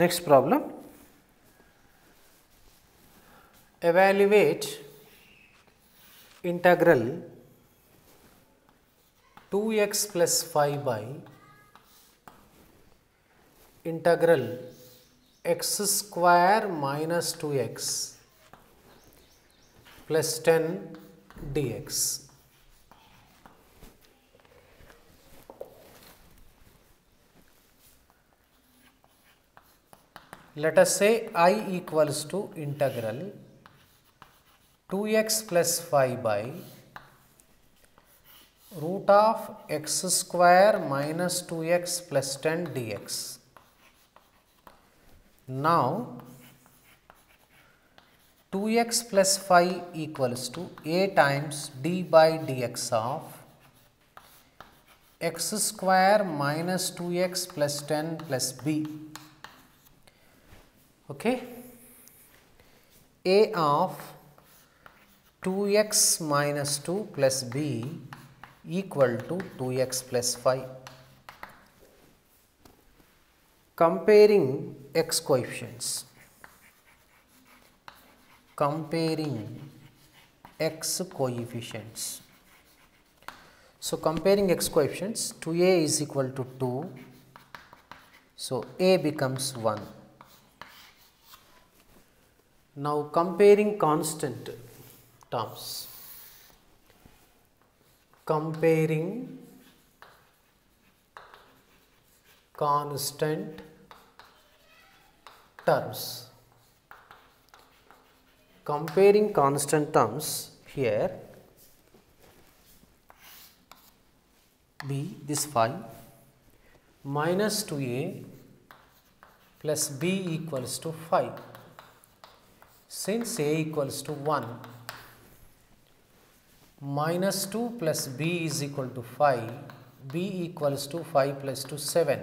Next problem evaluate integral 2x plus 5 by integral x square minus 2x plus 10 dx. Let us say i equals to integral 2x plus 5 by root of x square minus 2x plus 10 dx. Now, 2x plus 5 equals to a times d by dx of x square minus 2x plus 10 plus b. Okay. a of 2x minus 2 plus b equal to 2x plus 5. Comparing x coefficients. Comparing x coefficients. So, comparing x coefficients 2a is equal to 2. So, a becomes 1. Now, comparing constant terms. Comparing constant terms. Comparing constant terms here. B this 5 minus 2a plus b equals to 5 since a equals to 1 minus 2 plus b is equal to 5, b equals to 5 plus 2 7.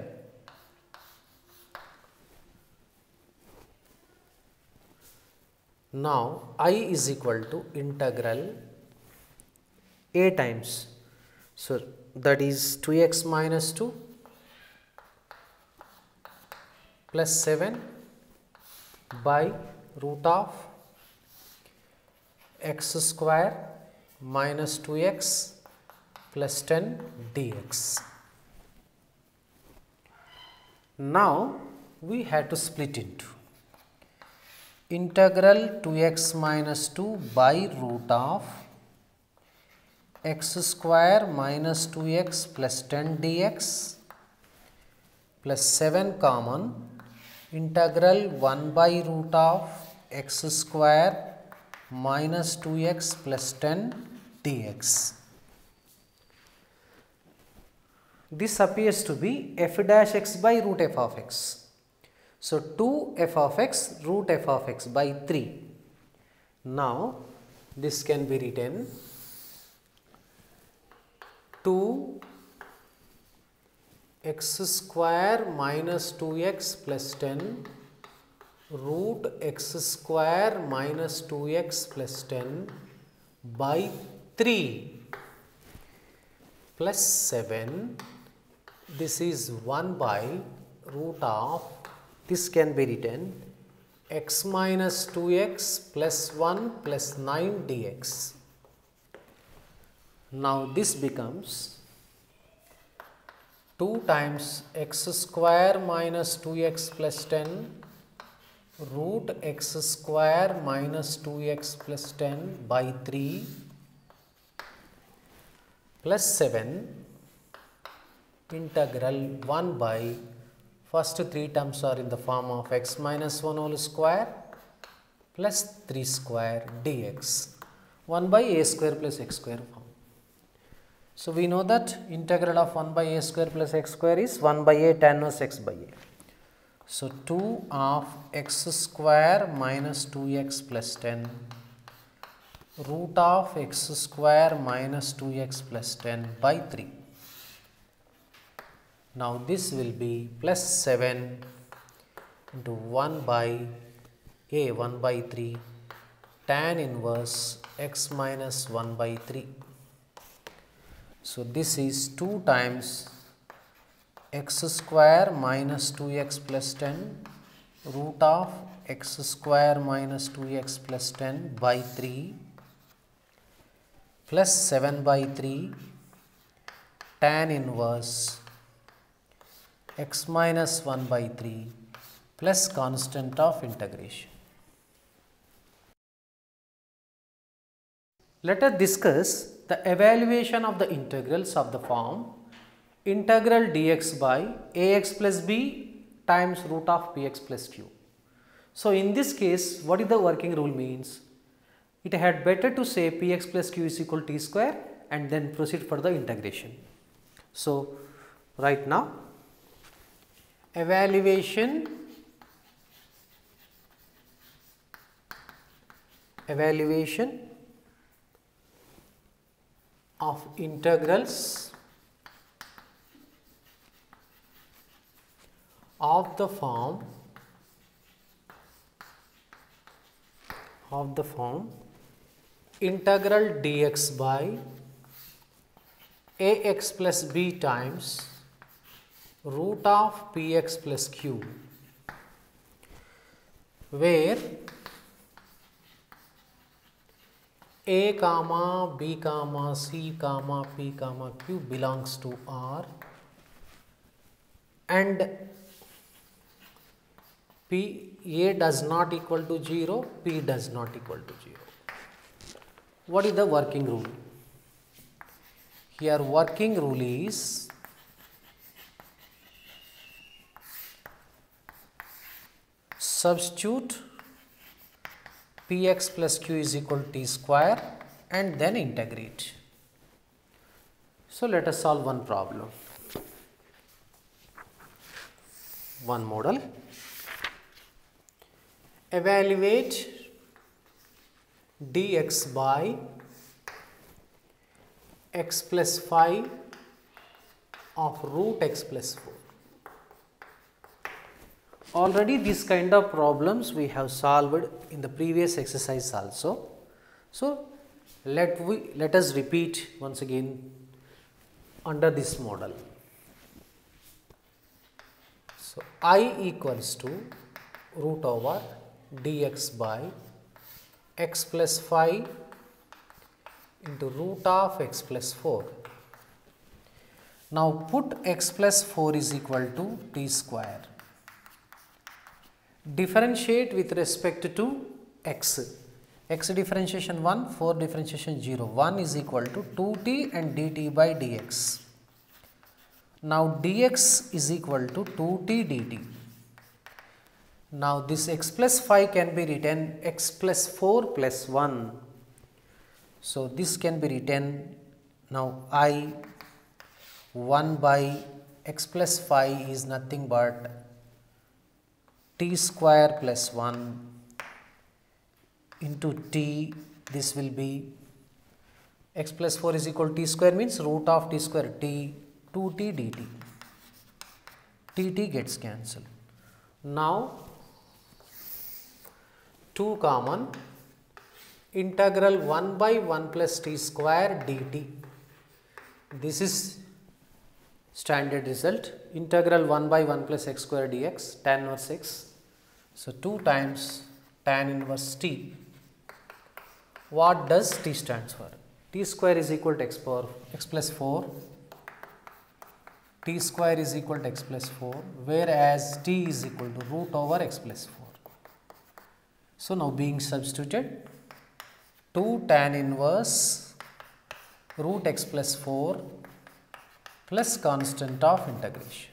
Now, i is equal to integral a times. So, that is 2x minus 2 plus 7 by root of x square minus 2x plus 10 dx. Now, we have to split into integral 2x minus 2 by root of x square minus 2x plus 10 dx plus 7 common integral 1 by root of x square minus 2x plus 10 dx. This appears to be f dash x by root f of x. So, 2 f of x root f of x by 3. Now, this can be written 2 x square minus 2x plus 10 root x square minus 2x plus 10 by 3 plus 7 this is 1 by root of this can be written x minus 2x plus 1 plus 9 dx. Now this becomes 2 times x square minus 2x plus 10 root x square minus 2x plus 10 by 3 plus 7 integral 1 by first three terms are in the form of x minus 1 whole square plus 3 square dx 1 by a square plus x square form. So, we know that integral of 1 by a square plus x square is 1 by a tan inverse x by a. So, 2 of x square minus 2x plus 10 root of x square minus 2x plus 10 by 3. Now, this will be plus 7 into 1 by a 1 by 3 tan inverse x minus 1 by 3. So, this is 2 times x square minus 2x plus 10 root of x square minus 2x plus 10 by 3 plus 7 by 3 tan inverse x minus 1 by 3 plus constant of integration. Let us discuss the evaluation of the integrals of the form integral dx by ax plus b times root of px plus q. So, in this case what is the working rule means? It had better to say px plus q is equal to t square and then proceed for the integration. So, right now evaluation evaluation of integrals of the form of the form integral dx by ax plus b times root of px plus q where a comma b comma c comma p comma q belongs to r and P A does not equal to 0, P does not equal to 0. What is the working rule? Here working rule is substitute Px plus Q is equal to T square and then integrate. So, let us solve one problem, one model evaluate dx by x plus 5 of root x plus 4. Already this kind of problems we have solved in the previous exercise also. So, let we let us repeat once again under this model. So, i equals to root over dx by x plus 5 into root of x plus 4. Now put x plus 4 is equal to t square. Differentiate with respect to x. x differentiation 1, 4 differentiation 0. 1 is equal to 2t and dt by dx. Now dx is equal to 2t dt. Now this x plus 5 can be written x plus 4 plus 1. So this can be written now i 1 by x plus 5 is nothing but t square plus 1 into t this will be x plus 4 is equal to t square means root of t square t 2t dt tt gets cancelled. Now 2 common integral 1 by 1 plus t square dt. This is standard result integral 1 by 1 plus x square dx tan inverse x. So, 2 times tan inverse t. What does t stands for? t square is equal to x power x plus 4 t square is equal to x plus 4 whereas t is equal to root over x plus 4. So, now being substituted 2 tan inverse root x plus 4 plus constant of integration.